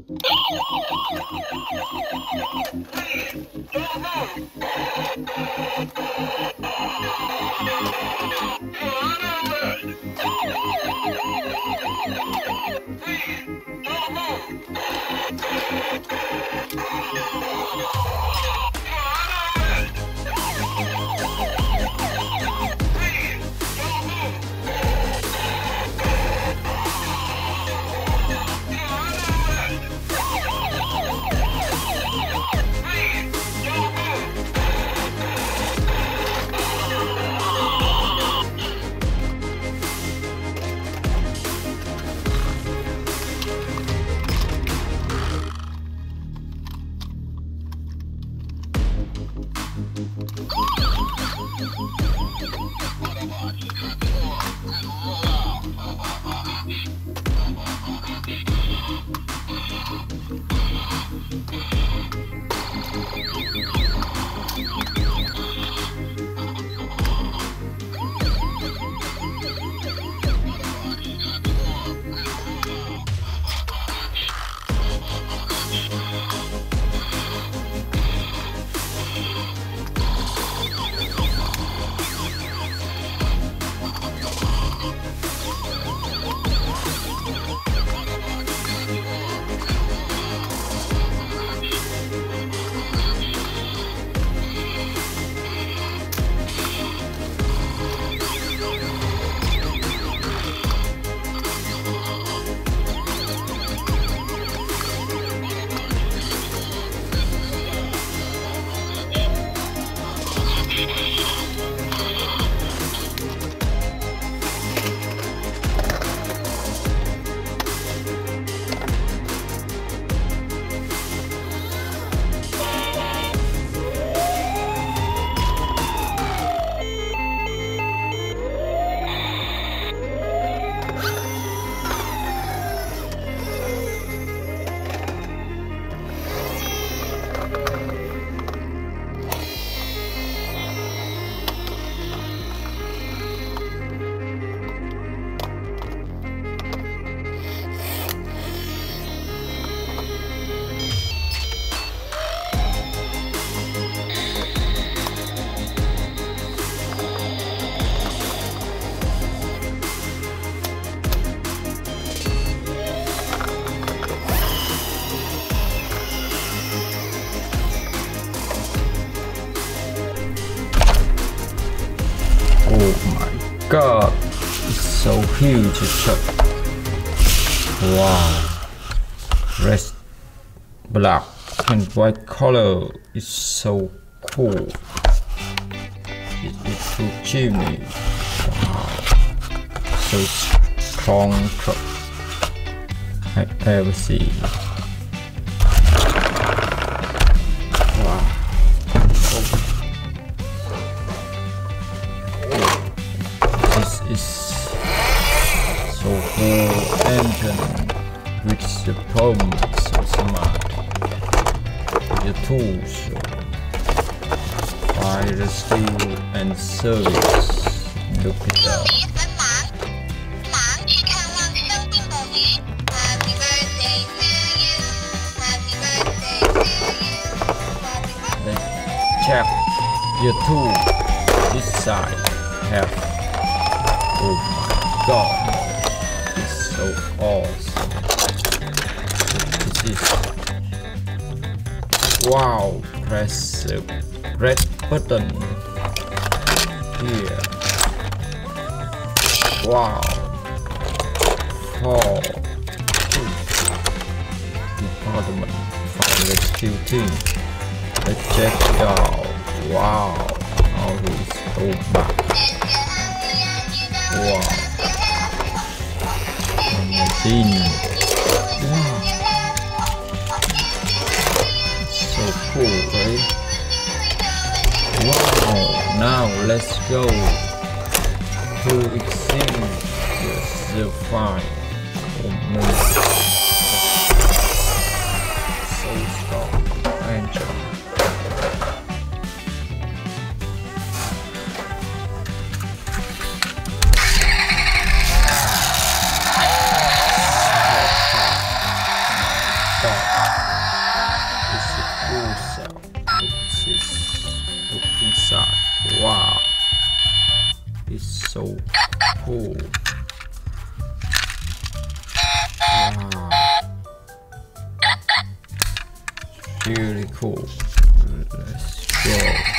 Oh, god, it's so huge shot. Wow. Red, black and white color is so cool. It is too chimney. Wow. So strong truck I ever seen. uh, engine which is the problem so smart. The tools fire steel and service. Look it up. Check your tool. This side have. Oh my god awesome. This is wow. Press the red button here. Wow. Two. Department Fire Rescue Team. Let's check out. Wow. How is so much. Wow. Amazing. Wow. So cool, right? Wow. Now let's go to examine the fire. Cool. Wow. Really cool. Let's go.